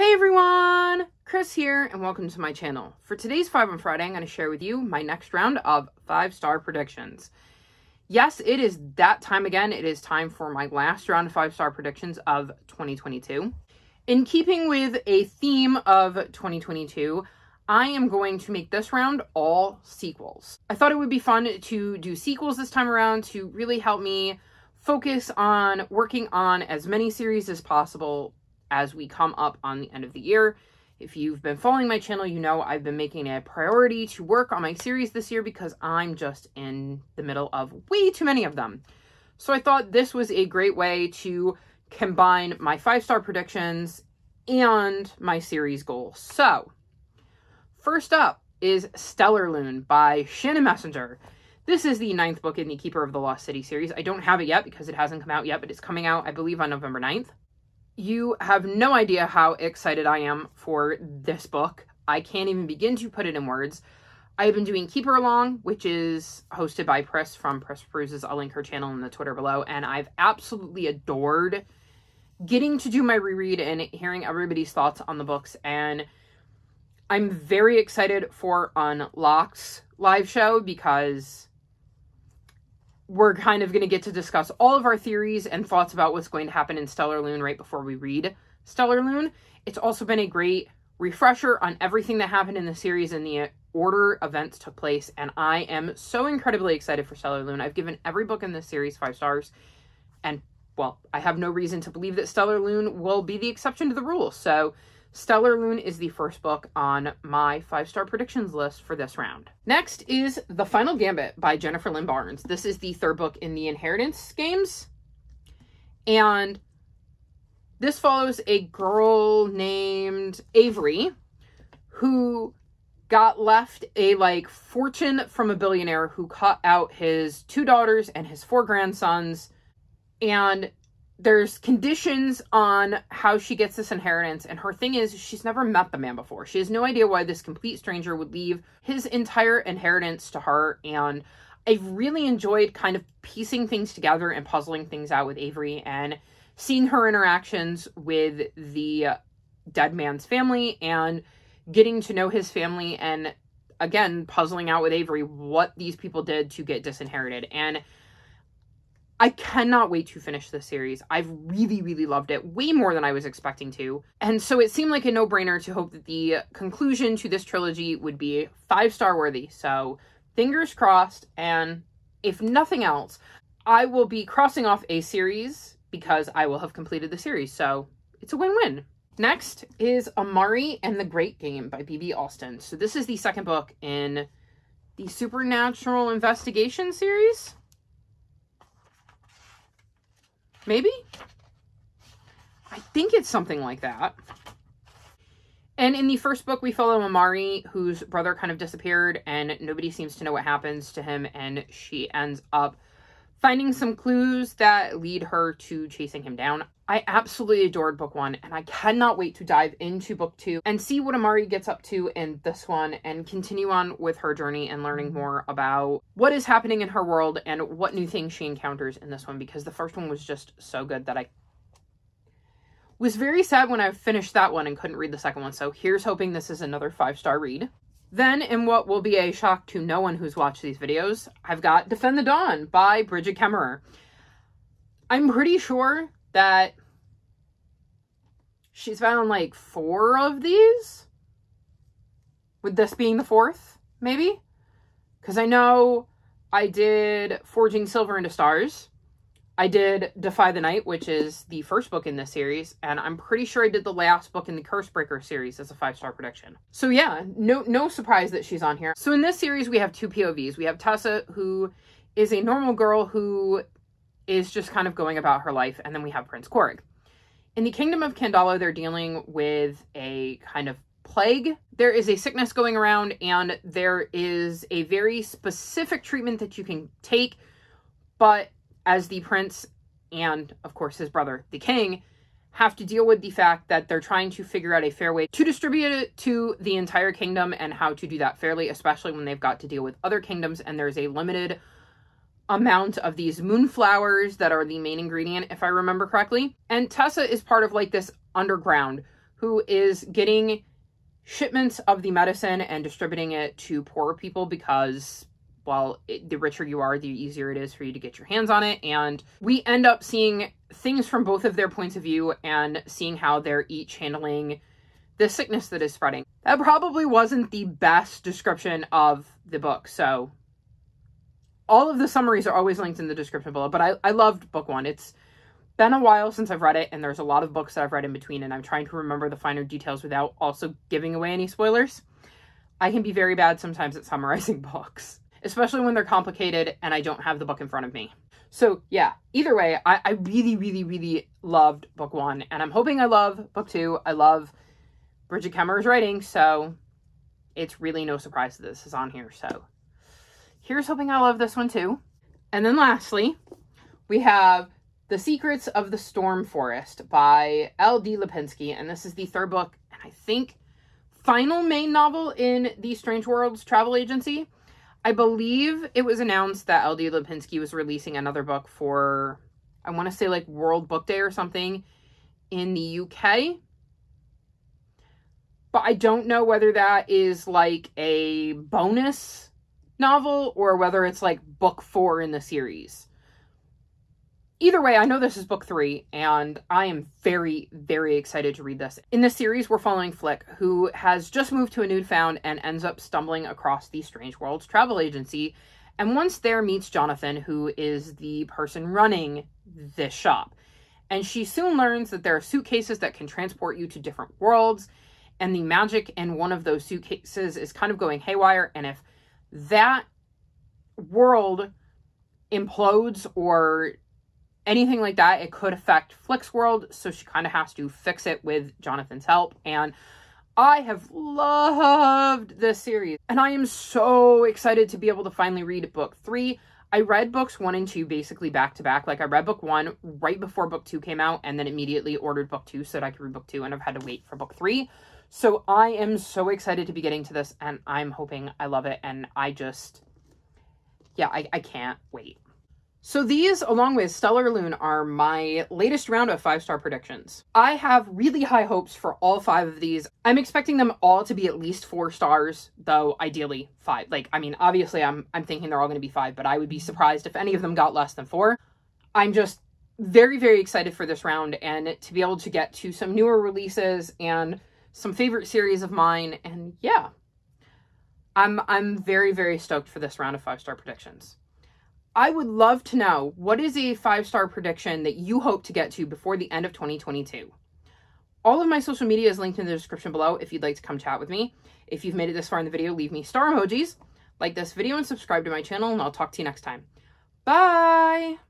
Hey everyone! Krys here, and welcome to my channel. For today's 5 on Friday, I'm going to share with you my next round of 5-star predictions. Yes, it is that time again. It is time for my last round of 5-star predictions of 2022. In keeping with a theme of 2022, I am going to make this round all sequels. I thought it would be fun to do sequels this time around to really help me focus on working on as many series as possible as we come up on the end of the year. If you've been following my channel, you know I've been making it a priority to work on my series this year because I'm just in the middle of way too many of them. So I thought this was a great way to combine my five-star predictions and my series goal. So, first up is Stellarlune by Shannon Messenger. This is the ninth book in the Keeper of the Lost City series. I don't have it yet because it hasn't come out yet, but it's coming out, I believe, on November 9th. You have no idea how excited I am for this book. I can't even begin to put it in words. I've been doing Keeper Along, which is hosted by Pris from Pris Peruses. I'll link her channel in the Twitter below. And I've absolutely adored getting to do my reread and hearing everybody's thoughts on the books. And I'm very excited for Unlocked's live show because we're kind of going to get to discuss all of our theories and thoughts about what's going to happen in Stellarlune right before we read Stellarlune. It's also been a great refresher on everything that happened in the series and the order events took place, and I am so incredibly excited for Stellarlune. I've given every book in this series five stars, and well, I have no reason to believe that Stellarlune will be the exception to the rule. So Stellarlune is the first book on my five star predictions list for this round. Next is The Final Gambit by Jennifer Lynn Barnes. This is the third book in the Inheritance games. And this follows a girl named Avery who got left a like fortune from a billionaire who cut out his two daughters and his four grandsons and there's conditions on how she gets this inheritance and her thing is she's never met the man before. She has no idea why this complete stranger would leave his entire inheritance to her and i've really enjoyed kind of piecing things together and puzzling things out with avery and seeing her interactions with the dead man's family and getting to know his family and again puzzling out with avery what these people did to get disinherited. And I cannot wait to finish this series. I've really, really loved it, way more than I was expecting to. And so it seemed like a no brainer to hope that the conclusion to this trilogy would be five star worthy. So fingers crossed. And if nothing else, I will be crossing off a series because I will have completed the series. So it's a win win. Next is Amari and the Great Game by B.B. Alston. So this is the second book in the Supernatural Investigation series. Maybe? I think it's something like that. And in the first book, we follow Amari, whose brother kind of disappeared, and nobody seems to know what happens to him, and she ends up finding some clues that lead her to chasing him down. I absolutely adored book one, and I cannot wait to dive into book two and see what Amari gets up to in this one and continue on with her journey and learning mm-hmm. more about what is happening in her world and what new things she encounters in this one because the first one was just so good that I was very sad when I finished that one and couldn't read the second one. So here's hoping this is another five star read. Then, in what will be a shock to no one who's watched these videos, I've got Defend the Dawn by Brigid Kemmerer. I'm pretty sure that she's found like four of these. With this being the fourth, maybe? Because I know I did Forging Silver into Stars. I did Defy the Night, which is the first book in this series, and I'm pretty sure I did the last book in the Cursebreaker series as a five-star prediction. So yeah, no no surprise that she's on here. So in this series, we have two POVs. We have Tessa, who is a normal girl who is just kind of going about her life, and then we have Prince Corrick. In the Kingdom of Kandala, they're dealing with a kind of plague. There is a sickness going around, and there is a very specific treatment that you can take, but as the prince and, of course, his brother, the king, have to deal with the fact that they're trying to figure out a fair way to distribute it to the entire kingdom and how to do that fairly, especially when they've got to deal with other kingdoms and there's a limited amount of these moonflowers that are the main ingredient, if I remember correctly. And Tessa is part of like this underground who is getting shipments of the medicine and distributing it to poor people because well, it, the richer you are, the easier it is for you to get your hands on it. And we end up seeing things from both of their points of view and seeing how they're each handling the sickness that is spreading. That probably wasn't the best description of the book. So all of the summaries are always linked in the description below, but I, I loved book one. It's been a while since I've read it, and there's a lot of books that I've read in between, and I'm trying to remember the finer details without also giving away any spoilers. I can be very bad sometimes at summarizing books especially when they're complicated and I don't have the book in front of me. So yeah, either way, I, I really, really, really loved book one, and I'm hoping I love book two. I love Brigid Kemmerer's writing, so it's really no surprise that this is on here. So here's hoping I love this one too. And then lastly, we have The Secrets of the Stormforest by L.D. Lapinski, and this is the third book, and I think final main novel in the Strange Worlds travel agency. I believe it was announced that LD Lapinski was releasing another book for, I want to say like World Book Day or something in the UK. But I don't know whether that is like a bonus novel or whether it's like book four in the series either way, I know this is book three, and I am very, very excited to read this. In this series, we're following Flick, who has just moved to a newfound and ends up stumbling across the Strange Worlds travel agency. And once there, meets Jonathan, who is the person running this shop. And she soon learns that there are suitcases that can transport you to different worlds, and the magic in one of those suitcases is kind of going haywire. And if that world implodes or anything like that, it could affect Flick's world. So she kind of has to fix it with Jonathan's help. And I have loved this series. And I am so excited to be able to finally read book three. I read books one and two basically back to back. Like I read book one right before book two came out and then immediately ordered book two so that I could read book two and I've had to wait for book three. So I am so excited to be getting to this and I'm hoping I love it. And I just, yeah, I, I can't wait. So these, along with Stellarlune, are my latest round of five-star predictions. I have really high hopes for all five of these. I'm expecting them all to be at least four stars, though ideally five. Like, I mean, obviously I'm, I'm thinking they're all going to be five, but I would be surprised if any of them got less than four. I'm just very, very excited for this round and to be able to get to some newer releases and some favorite series of mine. And yeah, I'm, I'm very, very stoked for this round of five-star predictions. I would love to know what is a five star prediction that you hope to get to before the end of 2022. All of my social media is linked in the description below if you'd like to come chat with me. If you've made it this far in the video, leave me star emojis, like this video, and subscribe to my channel, and I'll talk to you next time. Bye!